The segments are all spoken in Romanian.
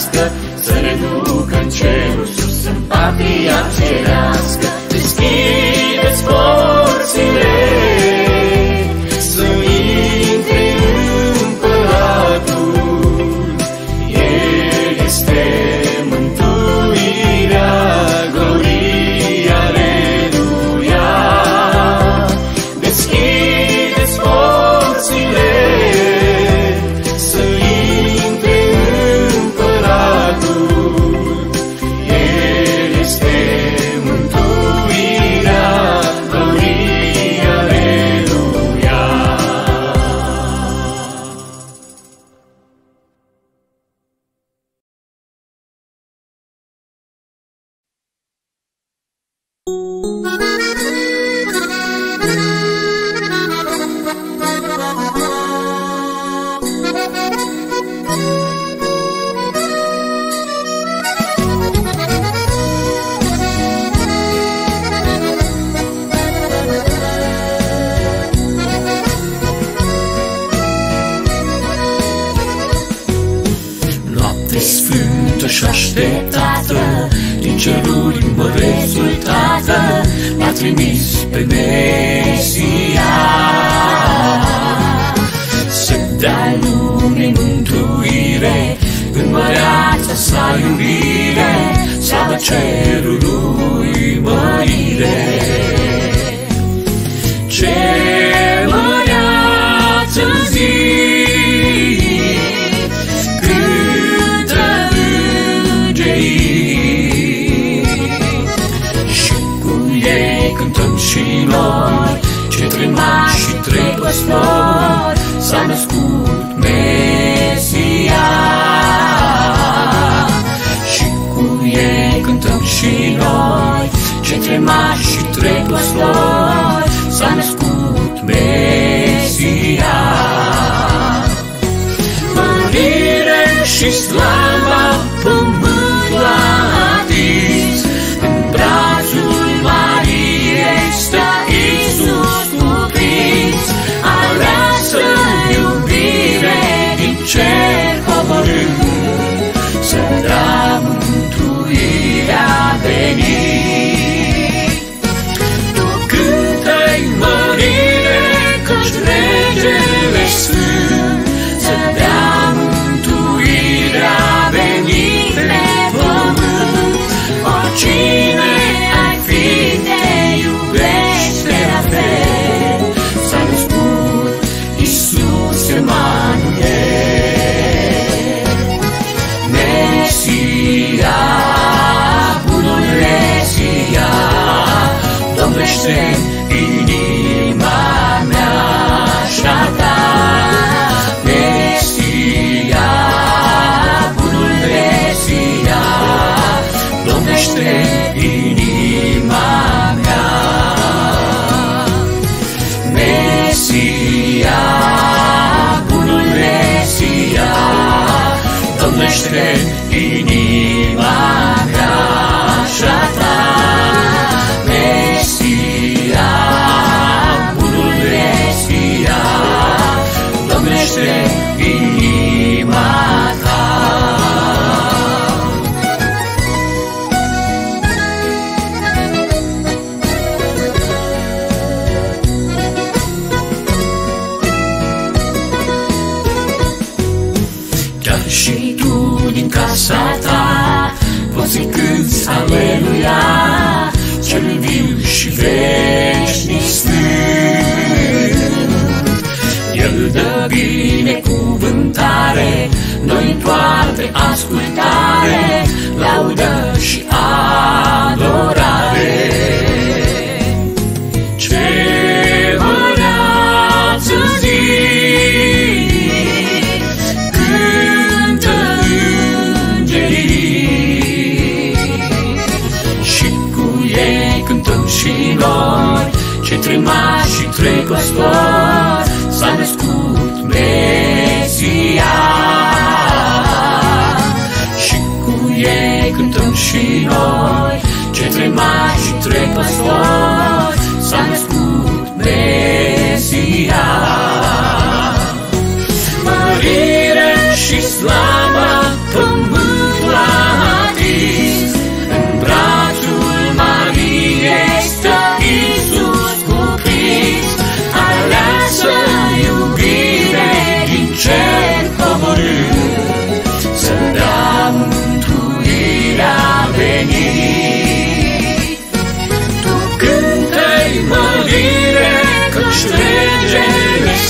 ferească, Să ne ducă în cerul sus, în patria cerească. Deschideți porțile Summer's ini maka syaitan 别说。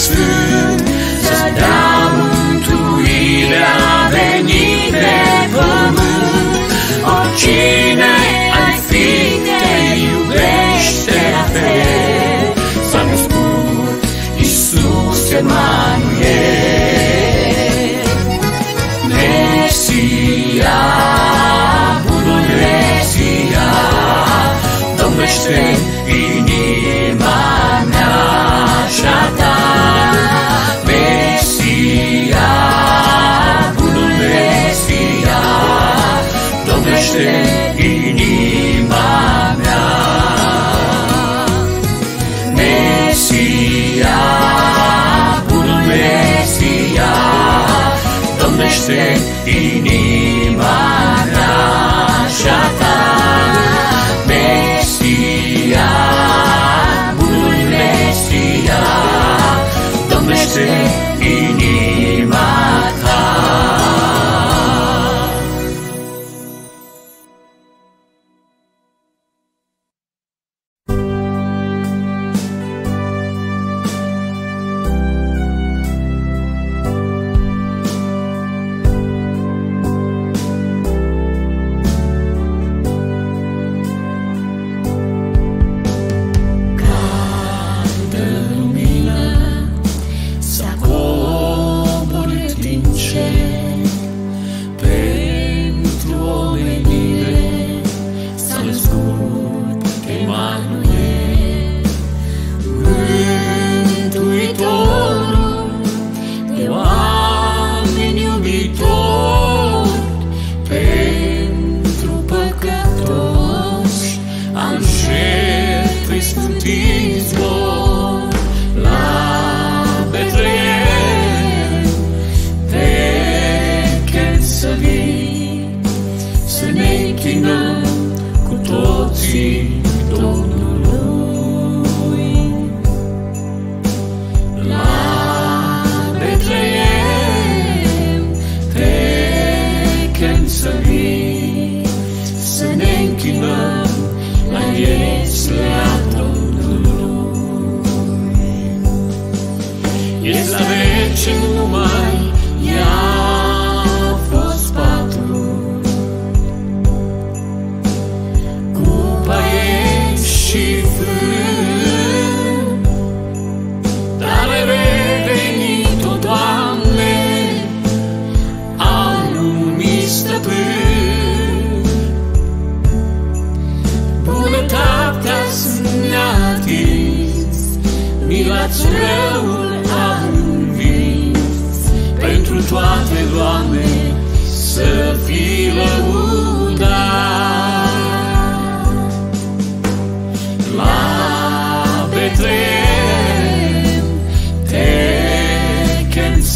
sfânt, să dau mântuirea venit de pământ. Oricine ai fi, te iubește la fel, s-a spun Iisus Emanuel. Mesia, bunul Mesia, domnește inima mea și-a Iubește inima mea. Și a ta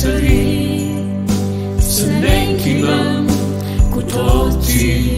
sări, să ne închinăm cu toții.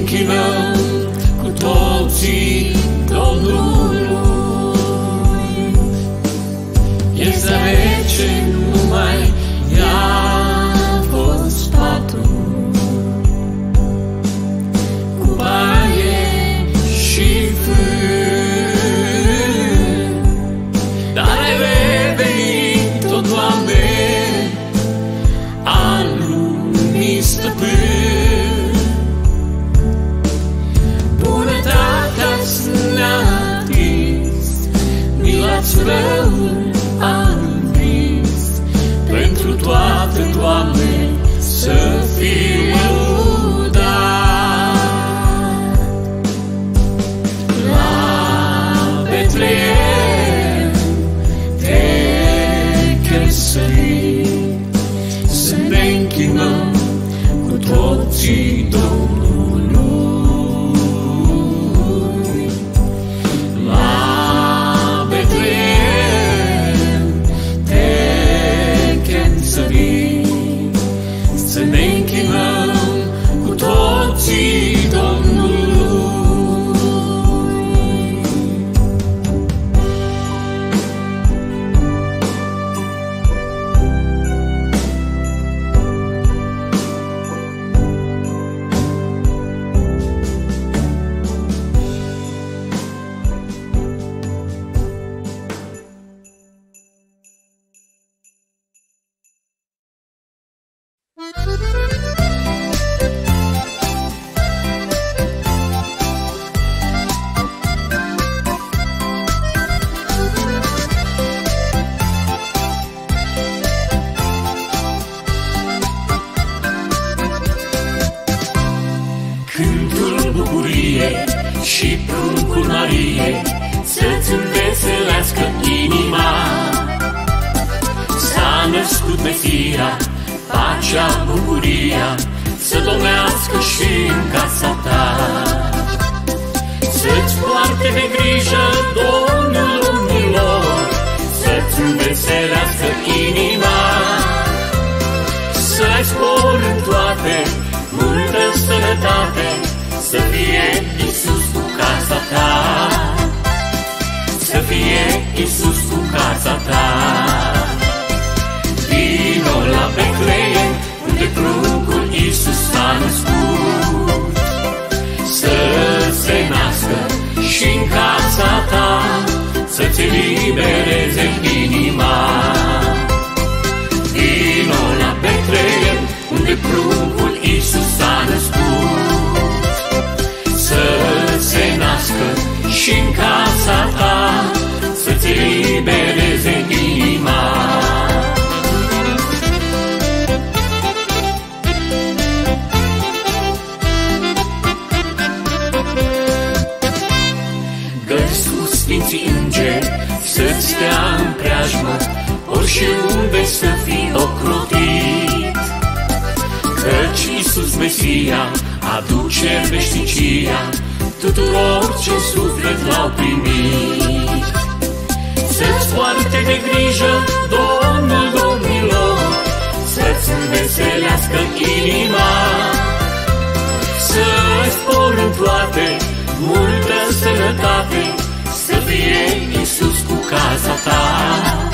închinăm cu toții Domnului. Este rece numai Mesia, pacea, bucuria, să domnească și în casa ta. Să-ți poarte de grijă Domnul lumilor, să-ți înveselească inima. Să-ți spor în toate, multă sănătate, să fie Isus cu casa ta. Să fie Isus cu casa ta. Pruncul Isus s-a născut. Să se nască și în casa ta, să-ți elibereze inima. Vino la Betleem, unde pruncul Isus s-a născut. Să se nască și în casa ta, și unde să fii ocrotit. Căci Iisus Mesia aduce veșnicia tuturor ce suflet l-au primit. Să-ți poarte de grijă Domnul Domnilor, să-ți înveselească inima, să-i spor în toate, multă sănătate, să fie Isus cu casa ta.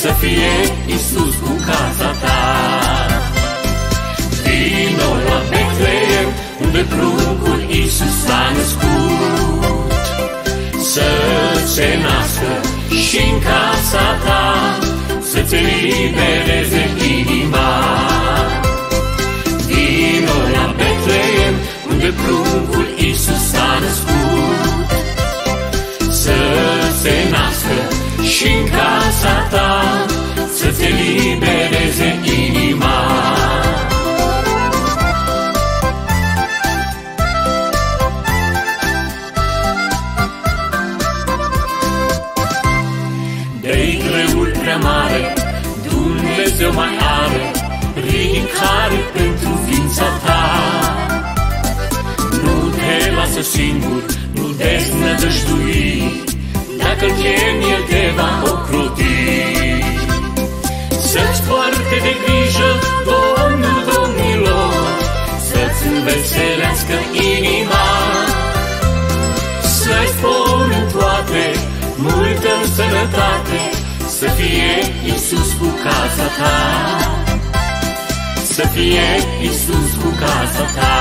Să fie Isus cu casa ta. Vino la Betleem, unde pruncul Isus s-a născut. Să se nască și în casa ta, să-ți elibereze inima. Vino la Betleem, unde pruncul și în casa ta, să-ți elibereze inima. de greul prea mare, Dumnezeu mai are ridicare pentru ființa ta. Nu te lasă singur, nu deznădăjdui, dacă-l chem, El te va ocroti. Să-ți poarte de grijă Domnul Domnilor, să-ți înveselească inima, să-i spor în toate, multă sănătate, să fie Isus cu casa ta. Să fie Isus cu casa ta.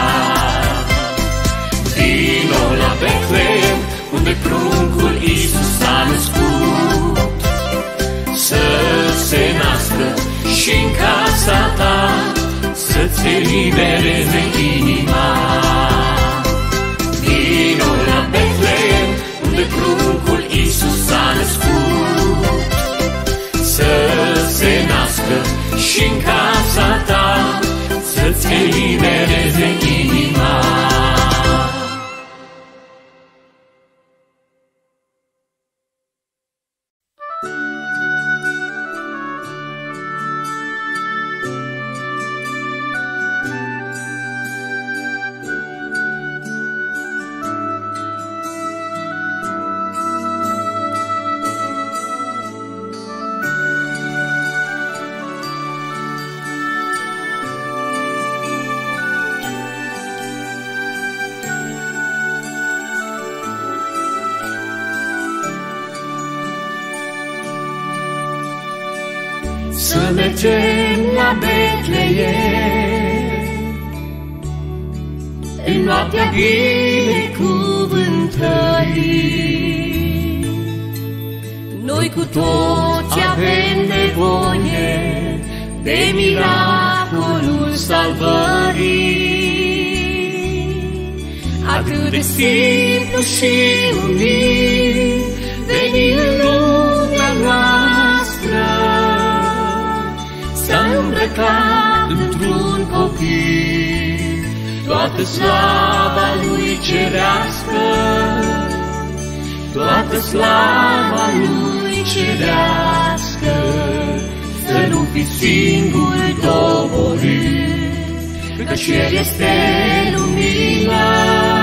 Vino la Betleem, unde pruncul Isus s-a născut. Să se nască și în casa ta, să-ți elibereze inima. Atât de simplu și umil Veni în lumea noastră. S-a îmbrăcat într-un copil toată slava lui cerească, toată slava lui cerească, să nu fi singur doborât, căci El este lumina,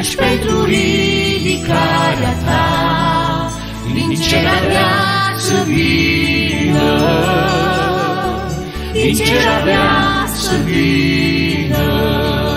căci pentru ridicarea ta, din cerea vrea să vină, din cerea vrea să vină.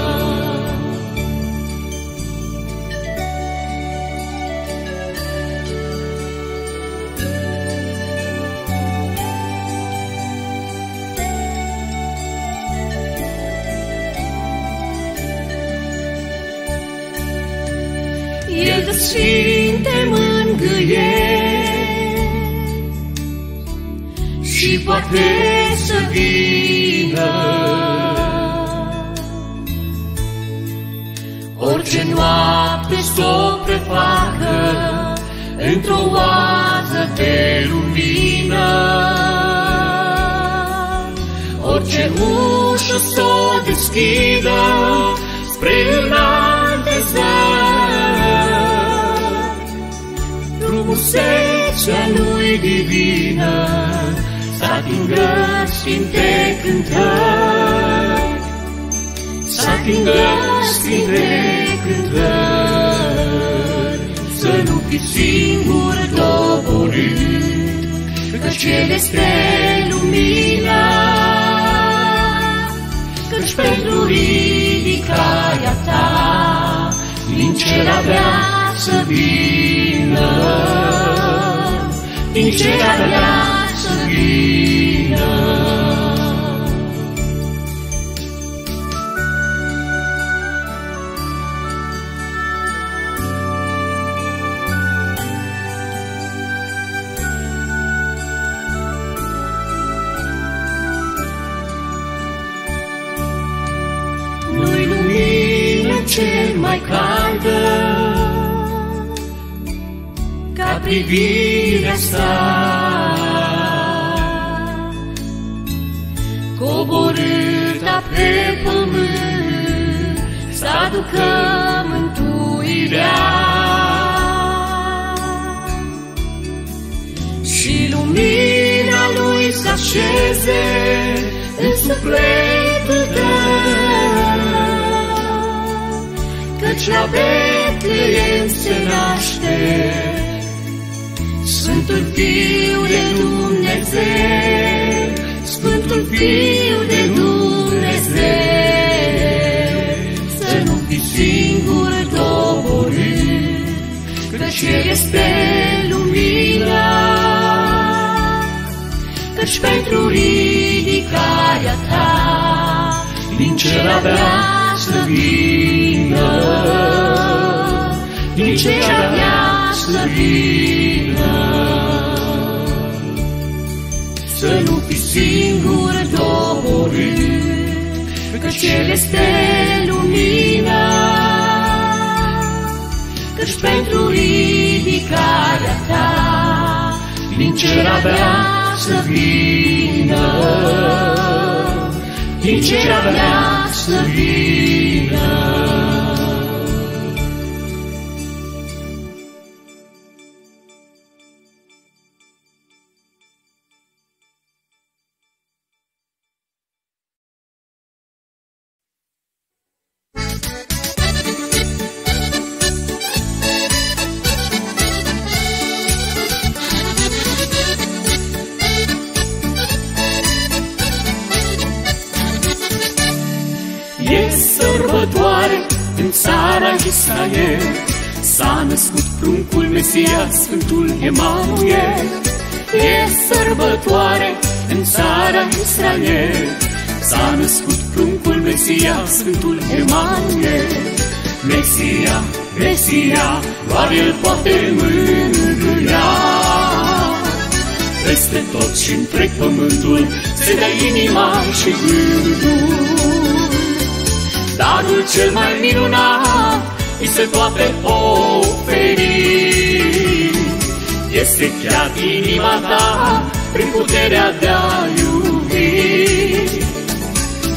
Poate să vină. Orice noapte s-o prefacă într-o oază de lumină. Orice ușă s-o deschidă spre înalte zări. Frumusețea lui divină să atingă sfinte cântări, să atingă sfinte cântări, să nu fi singur doborât, căci El este lumina, căci pentru ridicarea ta, din cer avea să vină, din cer avea cel mai caldă ca privirea sa. Pe pământ să aducă mântuirea. Și lumina lui să așeze în sufletul tău. Căci la Betleem se naște Sfântul Fiu de Dumnezeu, Sfântul Fiu de Dumnezeu, să nu fi singur doborât, căci El este lumina, căci pentru ridicarea ta, din cer avea să vină, din cer avea să vină. Să nu fi singur doborât, căci El este lumina, căci pentru ridicarea ta, din cer avea să vină, din cer avea să vină. Mesia, Sfântul Emanuel E sărbătoare în țara Israel. S-a născut pruncul Mesia, Sfântul Emanuel. Mesia, Mesia, doar El poate mângâia? Peste tot și întreg pământul Se dă inima și gândul. Darul cel mai minunat îi se poate oferi. Este chiar inima ta prin puterea de a iubi.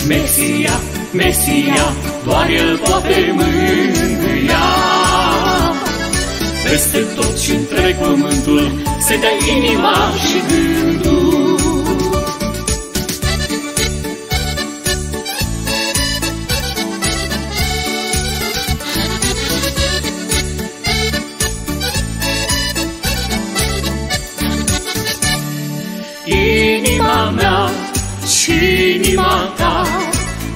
Mesia, Mesia, doar El poate mângâia. Peste tot și întreg pământul se dea inima și gândul. Inima ta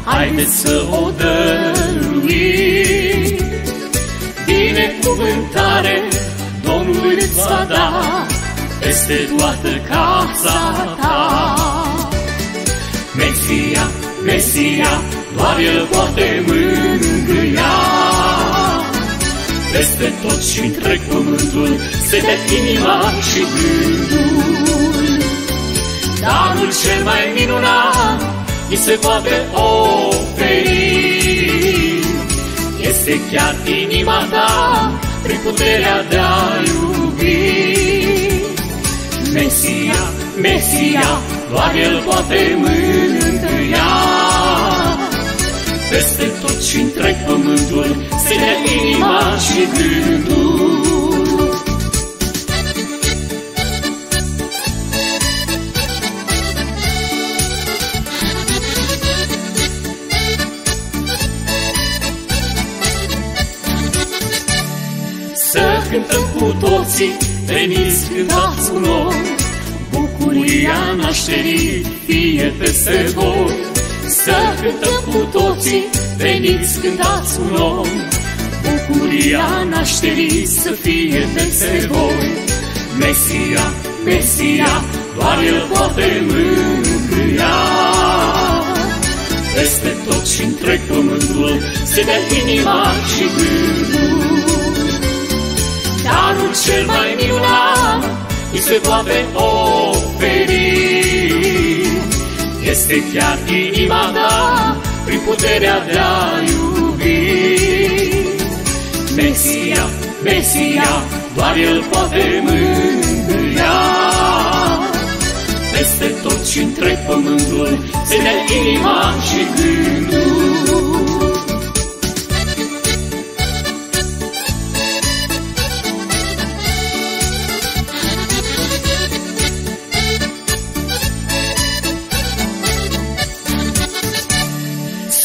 Haideți să o dăruim. Binecuvântare Domnul îți va da Peste toată casa ta. Mesia, Mesia Doar El poate mângâia. Peste tot și întreg pământul Se dă inima și gândul. Darul cel mai minunat îi se poate oferi. Este chiar inima ta prin puterea de a iubi. Mesia, Mesia, doar El poate mântâia. Peste tot și întreg pământul se dea inima și gândul. Cântăm cu toții, veniți cântați un om, Bucuria nașterii fie peste voi. Să cântăm cu toții, veniți cântați un om, Bucuria nașterii să fie peste voi. Mesia, Mesia, doar El poate mângâia. Peste tot și întreg pământul se dea inima și gândul. Darul cel mai minunat îi se poate oferi. Este chiar inima ta prin puterea de a iubi. Mesia, Mesia, doar El poate mângâia. Peste tot și întreg pământul se dea inima și gândul.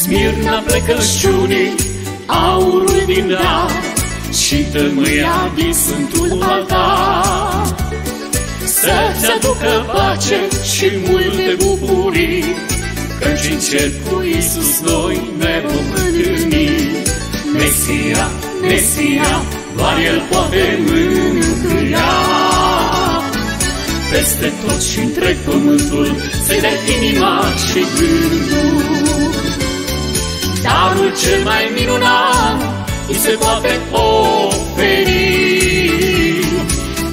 Smirna plecăciunii, aurul din dar Și tămâia din sfântul altar. Să-ți aducă pace și multe bucurii Căci în cer cu Iisus noi ne vom întâlni. Mesia, Mesia, doar El poate mângâia Peste tot și întreg pământul se dea inima și gândul Darul cel mai minunat îi se poate oferi.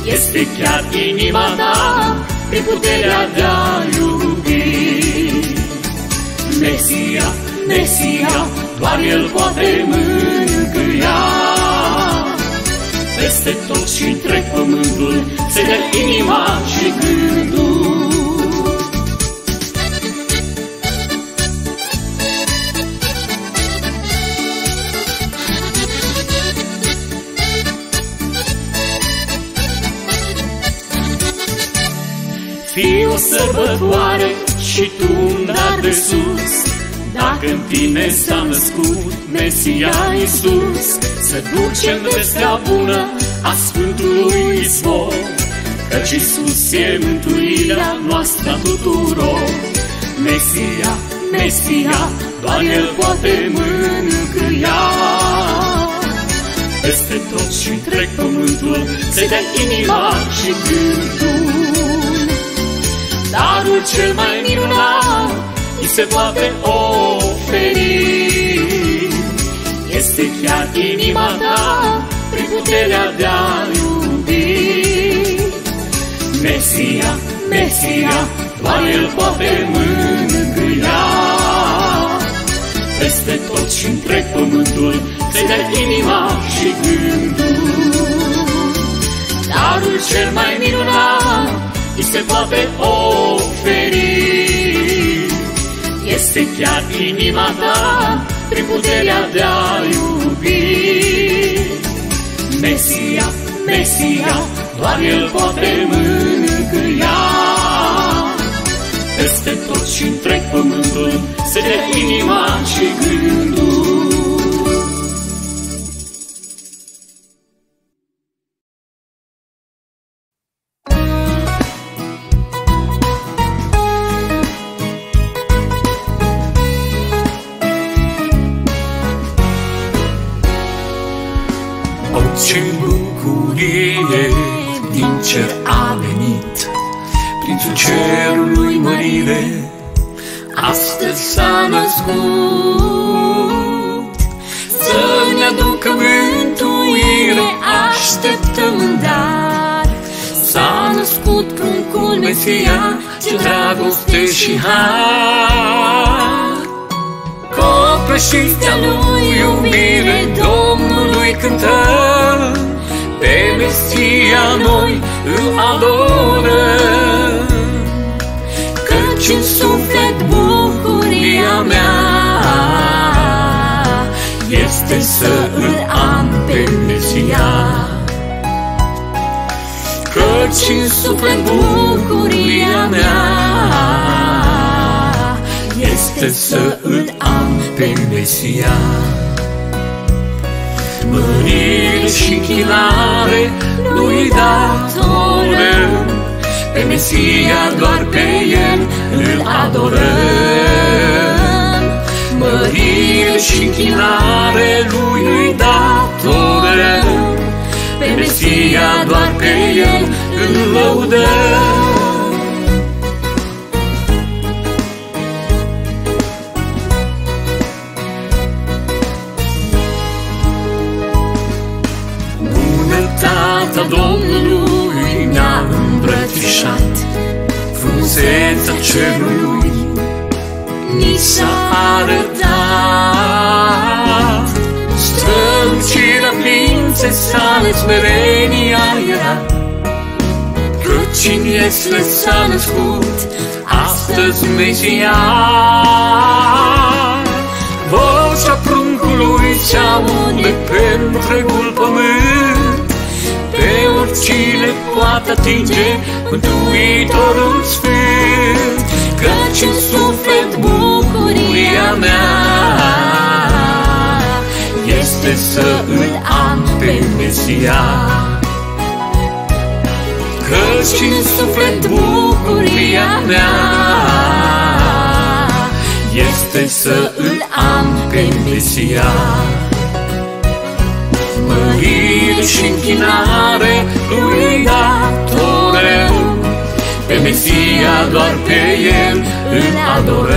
Este chiar inima ta prin puterea de a iubi. Mesia, Mesia, doar El poate mângâia. Peste tot și întreg pământul se dă inima și gândul. O sărbătoare și tu un dar de sus. Dacă în tine s-a născut Mesia Iisus Să ducem vestea bună a Sfântului Izvor. Căci Iisus e mântuirea noastră a tuturor. Mesia, Mesia, doar El poate mângâia Peste tot și întreg pământul se dea inima și gândul Darul cel mai minunat îi se poate oferi. Este chiar inima ta prin puterea de a iubi. Mesia, Mesia, doar El poate mângâia. Peste tot și întreg pământul se dă inima și gândul. Darul cel mai minunat îi se poate oferi. Este este chiar inima ta prin puterea de a iubi. Mesia, Mesia, doar El poate mângâia. Peste tot și întreg pământul se de inima și gândul. Îl adorăm. Căci în suflet bucuria mea Este să îl am pe Mesia. Căci în suflet bucuria mea Este să îl am pe Mesia. Mărire și închinare lui datorăm, Pe Mesia doar pe El îl adorăm. Mărire și închinare lui datorăm, Pe Mesia doar pe El îl lăudăm. Cerului ni s-a arătat. Strălucirea plințe sale smerenia era, Căci în Iesle s-a născut astăzi Mesia. Vocea pruncului se aude pe întregul pământ, Pe oricine poate atinge Mântuitorul Sfânt, Căci în suflet bucuria mea Este să îl am pe Mesia. Căci în suflet bucuria mea Este să îl am pe Mesia. Mărire și închinare lui datorăm, Pe Mesia doar pe El îl adorăm.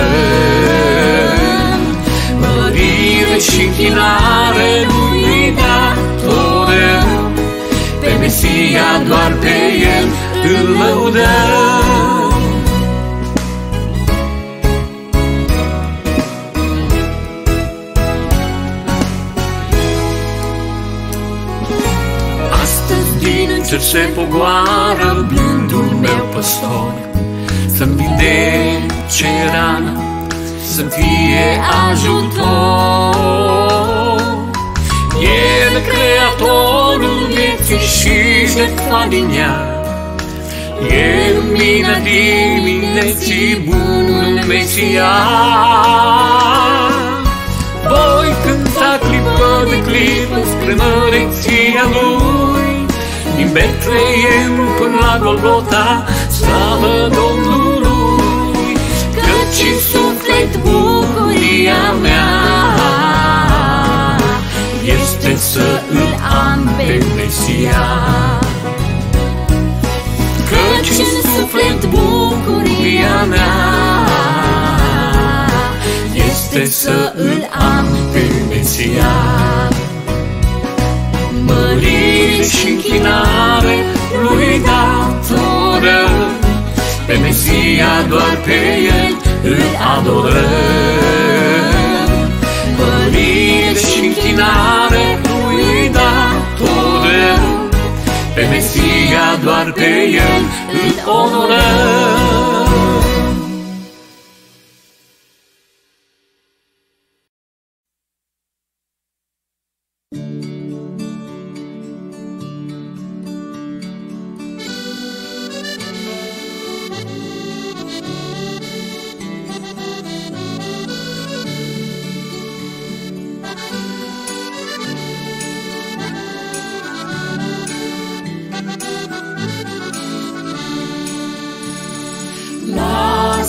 Mărire și închinare lui datorăm, Pe Mesia doar pe El îl lăudăm. Cer se pogoară blândul meu păstor. Să-mi vindece rana, să-mi fie ajutor. El creatorul vieții și jertfa din ea E lumina dimineții bunul Mesia. Voi cânta clipă de clipă spre măreția Lui Din Betleem până la Golgota, slavă Domnului Căci în suflet bucuria mea. Este să îl am pe Mesia. Căci în suflet bucuria mea. Este să îl am pe Mesia. Mărire și închinare lui datorăm, Pe Mesia doar pe El îl adorăm. Mărire și închinare lui datorăm, Pe Mesia doar pe El îl onorăm.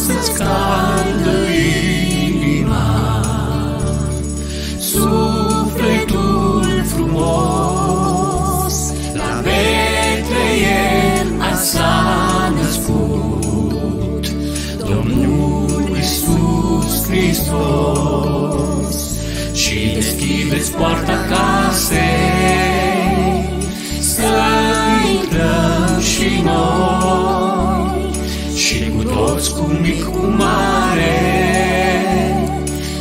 Să-ți caldă inima, sufletul frumos, la Betleem s-a născut. Domnul Iisus Hristos și deschideți poarta casei cu mic, cu mare,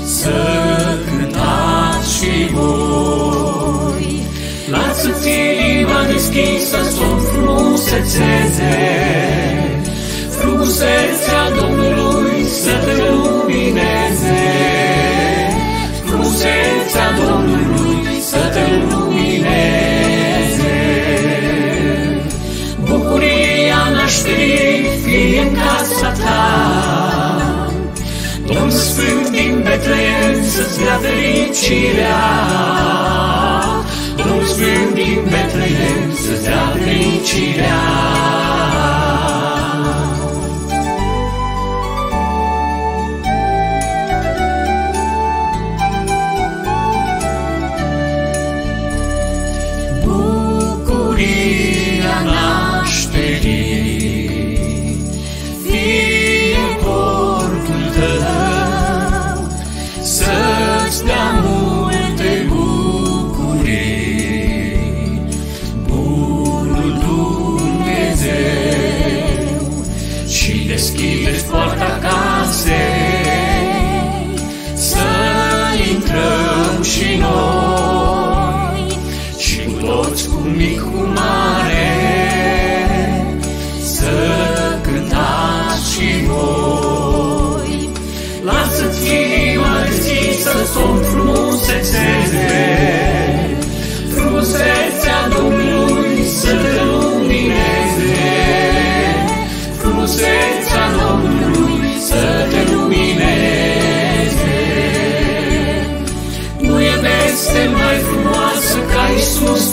să cântați și voi. Lasă-ți inima deschisă, somn frumusețeze, frumusețea Domnului să te lumineze. Ta, Domn Sfânt din Betleem să-ți dea fericirea. Domn Sfânt din Betleem să-ți dea fericirea.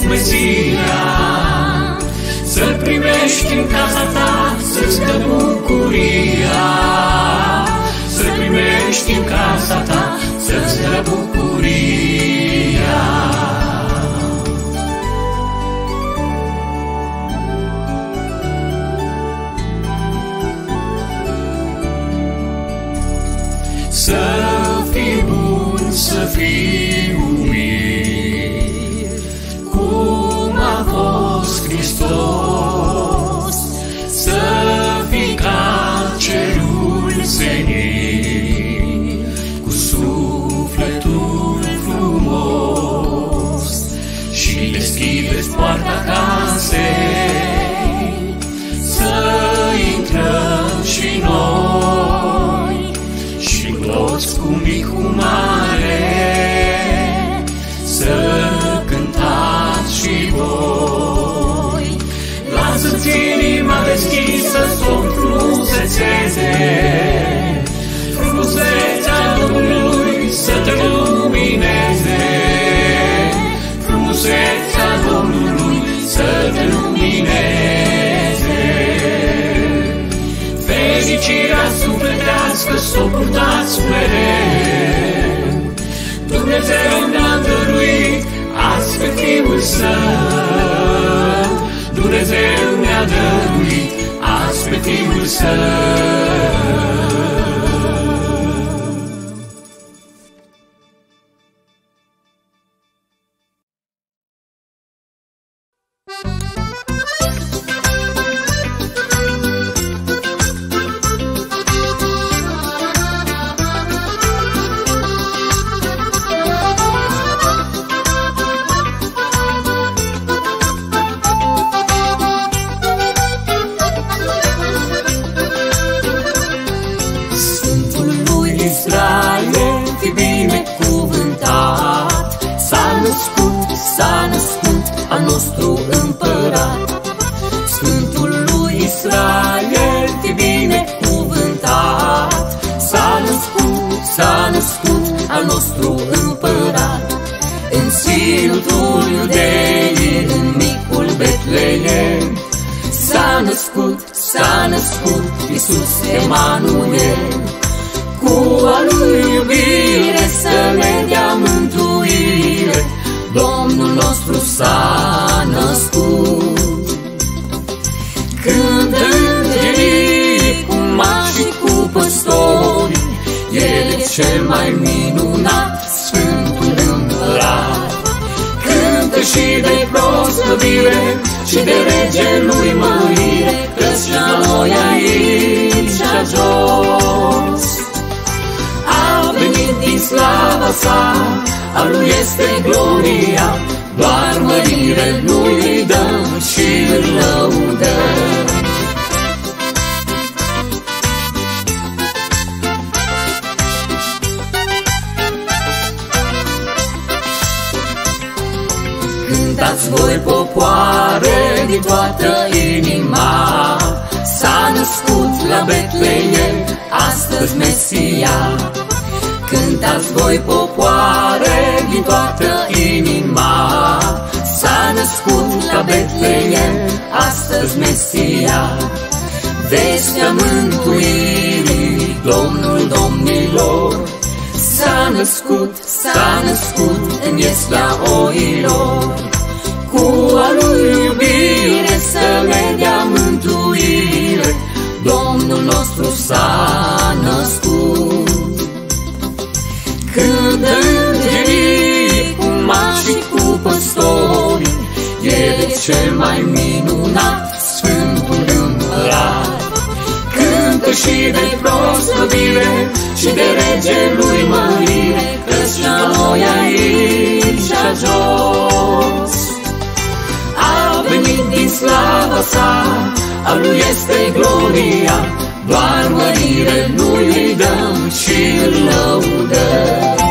Mesia, Să-L primești în casa ta, să-ți dă bucuria. Să-L primești în casa ta, să-ți dă bucuria. Să fii bun, să fii frumusețeze, frumusețea Domnului să te lumineze, frumusețea Domnului să te lumineze. Fericirea sufletească să o purtați mereu. Dumnezeu ne-a dăruit azi pe Fiul Său. Dumnezeu ne-a dăruit azi pe nostru s-a născut. Când îngerii cu mari și cu păstori, El e cel mai minunat, Sfântul Împărat. Cântă și de proslăvire și de rege lui mărire, Căci la noi aici a jos. A venit din slava sa, a lui este gloria, doar mărire lui îi dăm și îl lăudăm. Cântați voi popoare din toată inima, S-a născut la Betleem astăzi Mesia. Cântați voi popoare din toată inima, S-a născut la Betleem astăzi Mesia. Vestea mântuirii, Domnul Domnilor, S-a născut, s-a născut în iesla oilor. Cu a lui iubire să ne dea mântuire, Domnul nostru s-a născut. Când îngerii e cel mai minunat, Sfântul Împărat. Cântă și de proslăvire și de rege lui mărire, Căci la noi aici a jos. A venit din slava sa, a lui este gloria, doar mărire lui îi dăm și îl lăudăm.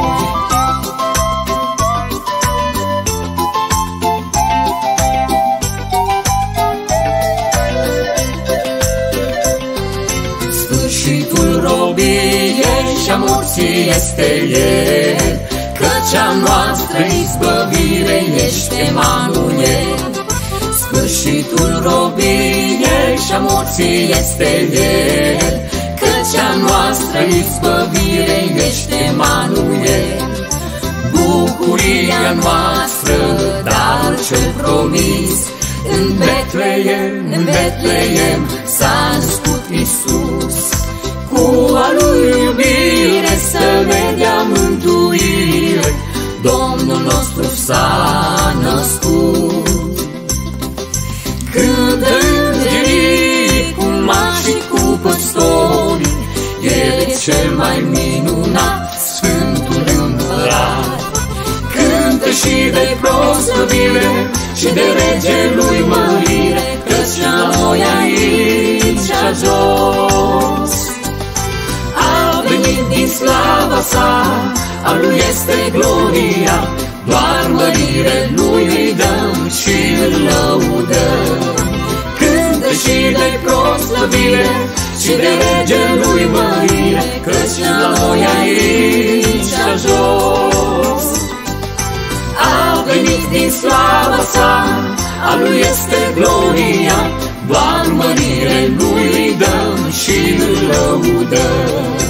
Morții este El, Căci a noastră izbăvire ești Emanuel. Sfârșitul robiei și a morții este El, Căci a noastră izbăvire ești Emanuel. Bucuria noastră, darul cel promis, în Betleem, în Betleem s-a născut Iisus. Cu a lui iubire să ne dea mântuire, Domnul nostru s-a născut. Când îngerii cu mari și cu păstori, El e cel mai minunat, Sfântul Împărat. Cântă și de proslăvire și de rege lui mărire, Căci la noi aici a jos. A venit din slava sa, a lui este gloria, doar mărire lui îi dăm și îl lăudăm. Cântă și de proslăvire și de rege lui mărire, Căci la noi aici a jos. A venit din slava sa, a lui este gloria, doar mărire lui îi dăm și îl lăudăm.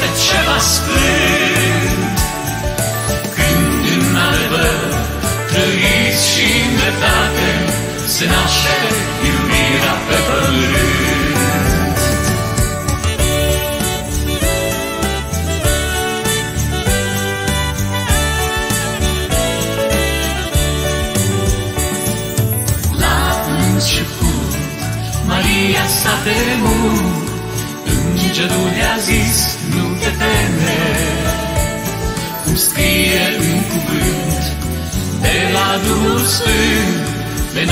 Trăiți și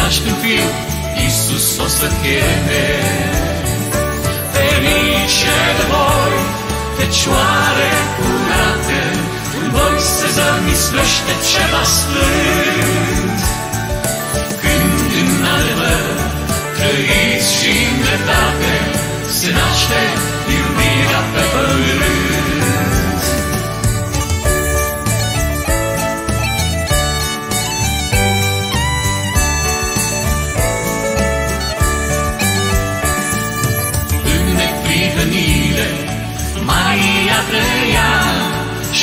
aș cântri, Iisus o să cheme. Ferice de voi, fecioare curate, în voi se zămislește ceva sfânt. Când în adevăr trăiți și în dreptate, se naște iubirea pe pământ.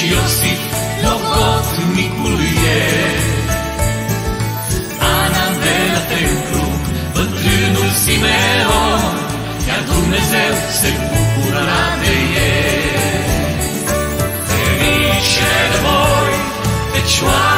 Iosif, logotnicul e. Ana de la templu, bătrânul Simeon, iar Dumnezeu se bucură de el. Ferice de voi, fecioară,